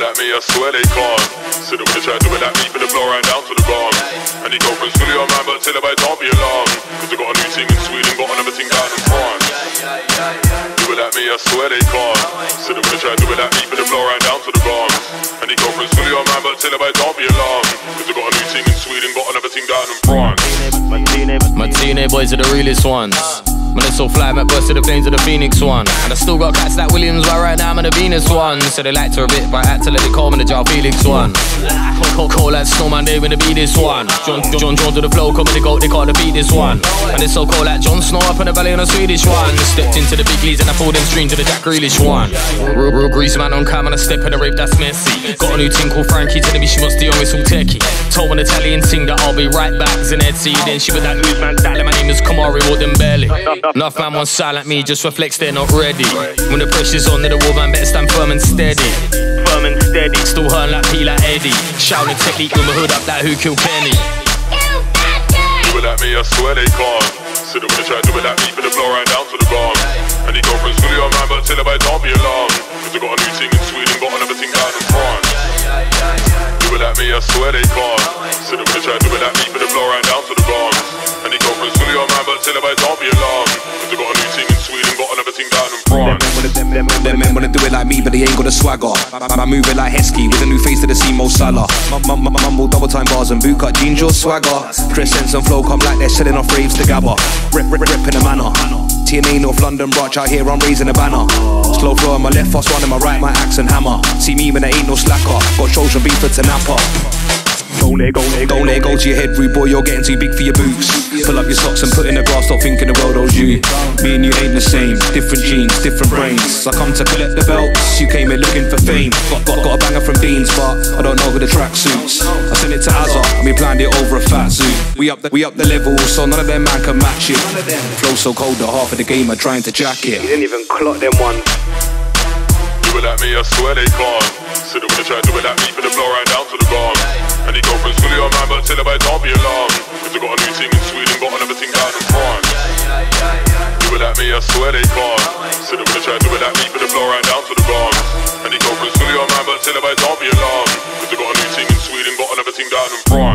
it at me, I swear they can't. Said they wanna try to do it at me, but they blow right down to the ground. And he girlfriend's fully on man, but tell her, don't be alarmed. Cause they got a new thing in Sweden, got another thing down in France. Do it at me, I swear they can't. Said they wanna try to do it at me, but they blow right down to the ground. And he girlfriend's fully on man, but tell her, don't be alarmed. Cause they got a new thing in Sweden, got another thing down in France. My teenage boys are the realest ones. Man, they so fly, might burst to the planes of the Phoenix one. And I still got cats like Williams, but right now I'm in the Venus one. So they liked her a bit, but I had to let it call me the Jar Felix one. Cold, cold like Snowman, they wanna be this one. John, John, John to the flow, come they go, they can't beat this one. And it's so cold like Jon Snow up in the valley on a Swedish one. Stepped into the big leagues and I pulled them strings to the Jack Grealish one. Real, real grease man on cam and I step in the rape, that's messy. Got a new ting called Frankie, telling me she wants the young whistle techie. Told an Italian ting that I'll be right back, Zanetti. Then she with that news man styling, my name is Kamari, with them belly. Enough man wants silent me, just reflects they're not ready. When the pressure's on, then the war man better stand firm and steady. Firm and steady, still hurting like P like Eddie. Shouting technique with my hood up like who killed Kenny. Do it at me, I swear they can't. Said they wanna try do it at me, but they blow right down to the ground. And he girlfriend's fully on man, but tell her, don't be alarmed. Cause they got a new thing in Sweden, got another thing down in France. Do it at me, I swear they can't. Said they wanna try do it at me, but they blow right down to the ground. And he girlfriend's fully on man, but tell her, don't be alarmed. Do it like me, but they ain't got a swagger. I, move it like Heskey with a new face to the sea, Mo Salah. Mumble double time bars and boot cut jeans, your swagger. Crescents and flow come like they're selling off raves together. Rip, rip, rip in the manner. TNA North London branch out here, I'm raising a banner. Slow flow on my left, fast one in my right, my axe and hammer. See me when there ain't no slacker. Got shows from Beaver to Napa. Don't let go, let go, don't go to your head, rude boy. You're getting too big for your boots. Pull up your socks and put in the grass. Stop thinking the world owes you. Me and you ain't the same. Different genes, different brains. I come to collect the belts. You came here looking for fame. Got got, got a banger from Beans, but I don't know who the track suits. I sent it to Azza and we planned it over a fat zoo. We up the we up the level, so none of them man can match it. Flow so cold that half of the game are trying to jack it. You didn't even clock them ones. Do it at me, I swear they can't. Said they wanna try to do it at me, but they blow right down to the ground. And he girlfriend's fully on man, but tell her, don't be alarmed. Cause they got a new thing in Sweden, got another thing down in France. Do it at me, I swear they can't. Said they wanna try to do it at me, but they blow right down to the ground. And he girlfriend's fully on man, but tell her, don't be alarmed. Cause they got a new thing in Sweden, got another thing down in France.